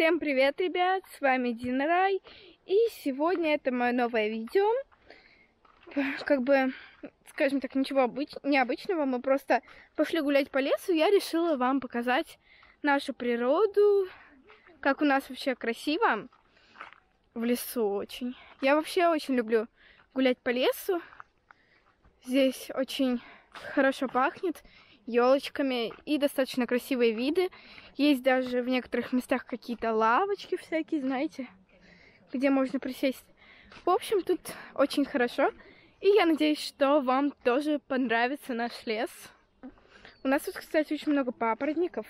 Всем привет, ребят! С вами Дина Рай. И сегодня это мое новое видео. Как бы, скажем так, ничего обыч... необычного. Мы просто пошли гулять по лесу. Я решила вам показать нашу природу. Как у нас вообще красиво в лесу очень. Я вообще очень люблю гулять по лесу. Здесь очень хорошо пахнет елочками и достаточно красивые виды. Есть даже в некоторых местах какие-то лавочки всякие, знаете, где можно присесть. В общем, тут очень хорошо. И я надеюсь, что вам тоже понравится наш лес. У нас тут, кстати, очень много папоротников.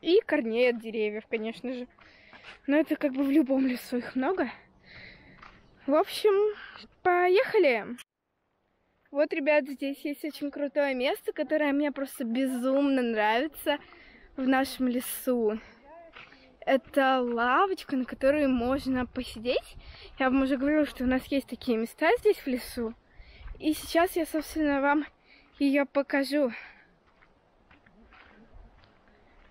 И корней от деревьев, конечно же. Но это как бы в любом лесу их много. В общем, поехали! Вот, ребят, здесь есть очень крутое место, которое мне просто безумно нравится в нашем лесу. Это лавочка, на которой можно посидеть. Я вам уже говорила, что у нас есть такие места здесь в лесу. И сейчас я, собственно, вам ее покажу.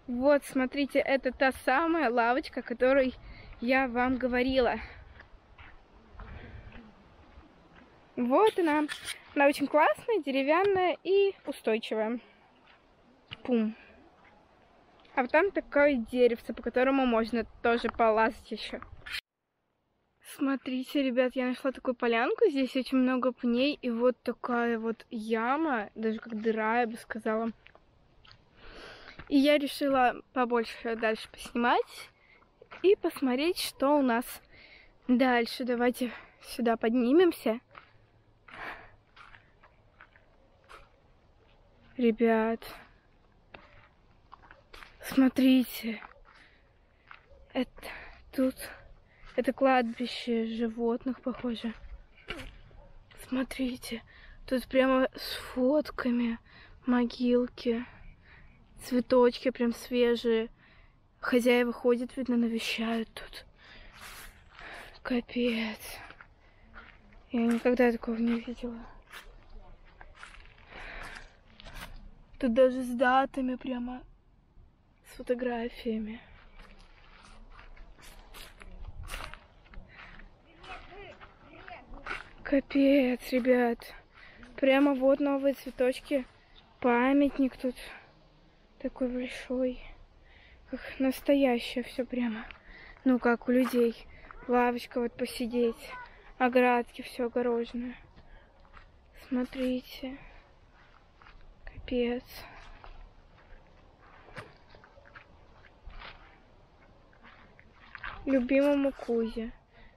Вот, смотрите, это та самая лавочка, о которой я вам говорила. Вот она. Она очень классная, деревянная и устойчивая. Пум. А вот там такое деревце, по которому можно тоже полазать еще. Смотрите, ребят, я нашла такую полянку. Здесь очень много пней. И вот такая вот яма, даже как дыра, я бы сказала. И я решила побольше дальше поснимать и посмотреть, что у нас дальше. Давайте сюда поднимемся. Ребят, смотрите, это тут, это кладбище животных, похоже. Смотрите, тут прямо с фотками могилки, цветочки прям свежие. Хозяева ходят, видно, навещают тут. Капец. Я никогда такого не видела. Тут даже с датами прямо, с фотографиями. Капец, ребят. Прямо вот новые цветочки. Памятник тут такой большой. Как настоящее все прямо. Ну, как у людей. Лавочка вот посидеть. Оградки все огороженное. Смотрите. Капец. Любимому Кузе.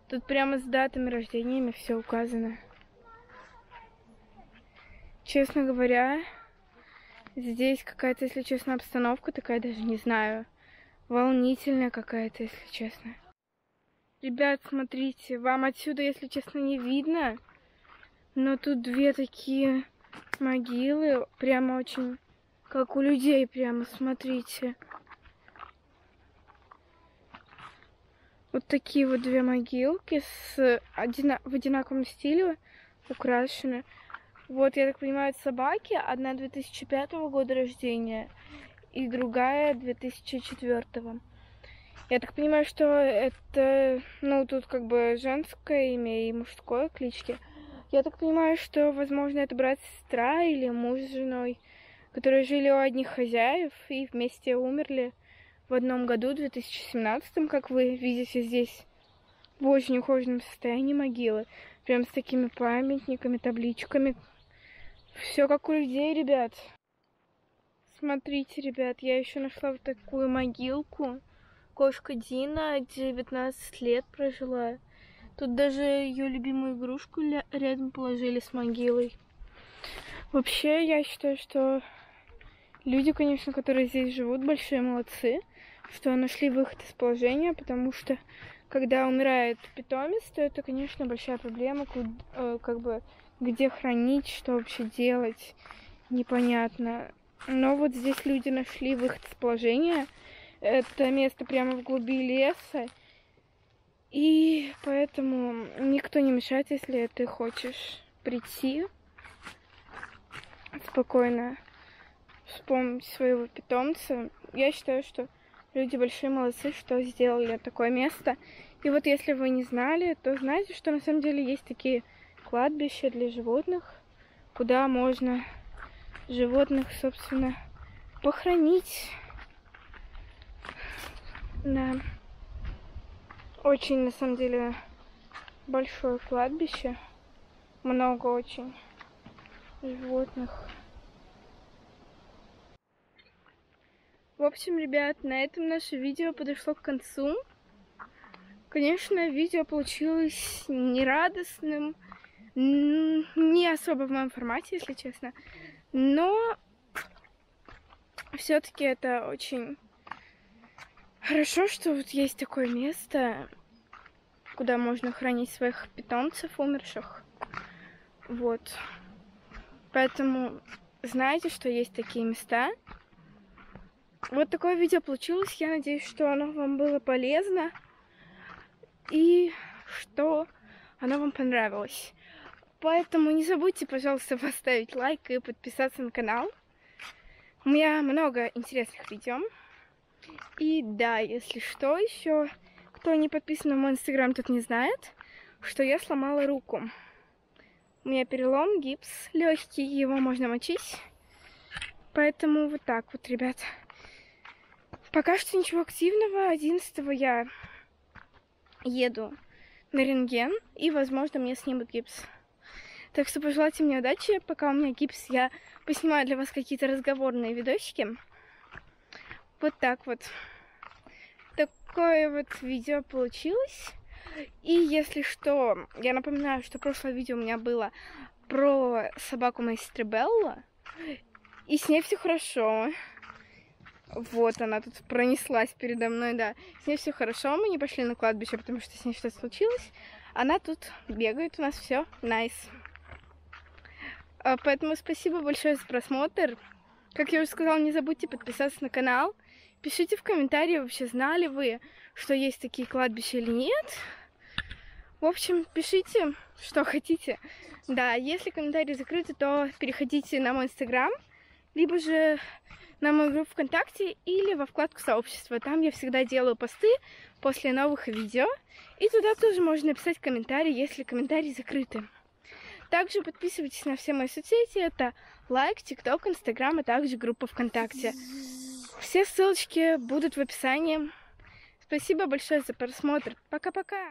Тут прямо с датами рождениями все указано. Честно говоря, здесь какая-то, если честно, обстановка такая, даже не знаю, волнительная какая-то, если честно. Ребят, смотрите, вам отсюда, если честно, не видно, но тут две такие могилы. Прямо очень, как у людей, прямо, смотрите. Вот такие вот две могилки с одина... в одинаковом стиле украшены. Вот, я так понимаю, собаки. Одна 2005 года рождения и другая 2004. Я так понимаю, что это, ну, тут как бы женское имя и мужское клички. Я так понимаю, что, возможно, это брат сестра или муж с женой, которые жили у одних хозяев и вместе умерли в одном году, 2017, как вы видите здесь, в очень ухоженном состоянии могилы. Прям с такими памятниками, табличками. Все как у людей, ребят. Смотрите, ребят, я еще нашла вот такую могилку. Кошка Дина 19 лет прожила. Тут даже ее любимую игрушку рядом положили с могилой. Вообще, я считаю, что люди, конечно, которые здесь живут, большие молодцы, что нашли выход из положения, потому что когда умирает питомец, то это, конечно, большая проблема, э, как бы где хранить, что вообще делать, непонятно. Но вот здесь люди нашли выход из положения. Это место прямо в глуби леса. И поэтому никто не мешает, если ты хочешь прийти спокойно вспомнить своего питомца. Я считаю, что Люди большие молодцы, что сделали такое место. И вот если вы не знали, то знаете, что на самом деле есть такие кладбища для животных, куда можно животных, собственно, похоронить. Да. Очень, на самом деле, большое кладбище. Много очень животных. В общем, ребят, на этом наше видео подошло к концу. Конечно, видео получилось нерадостным, не особо в моем формате, если честно. Но все-таки это очень хорошо, что вот есть такое место, куда можно хранить своих питомцев умерших. Вот. Поэтому знаете, что есть такие места. Вот такое видео получилось. Я надеюсь, что оно вам было полезно и что оно вам понравилось. Поэтому не забудьте, пожалуйста, поставить лайк и подписаться на канал. У меня много интересных видео. И да, если что, еще кто не подписан на мой инстаграм, тот не знает, что я сломала руку. У меня перелом, гипс легкий, его можно мочить. Поэтому вот так вот, ребят. Пока что ничего активного. 11 я еду на рентген, и, возможно, мне снимут гипс. Так что пожелайте мне удачи. Пока у меня гипс, я поснимаю для вас какие-то разговорные видосики. Вот так вот. Такое вот видео получилось. И если что, я напоминаю, что прошлое видео у меня было про собаку моей Белла. И с ней все хорошо. Вот она тут пронеслась передо мной, да. С ней все хорошо, мы не пошли на кладбище, потому что с ней что-то случилось. Она тут бегает у нас, все, найс. Nice. Поэтому спасибо большое за просмотр. Как я уже сказала, не забудьте подписаться на канал. Пишите в комментарии, вообще знали вы, что есть такие кладбища или нет. В общем, пишите, что хотите. Да, если комментарии закрыты, то переходите на мой инстаграм, либо же на мою группу ВКонтакте или во вкладку сообщества. Там я всегда делаю посты после новых видео. И туда тоже можно написать комментарий, если комментарии закрыты. Также подписывайтесь на все мои соцсети. Это лайк, тикток, инстаграм, а также группа ВКонтакте. Все ссылочки будут в описании. Спасибо большое за просмотр. Пока-пока.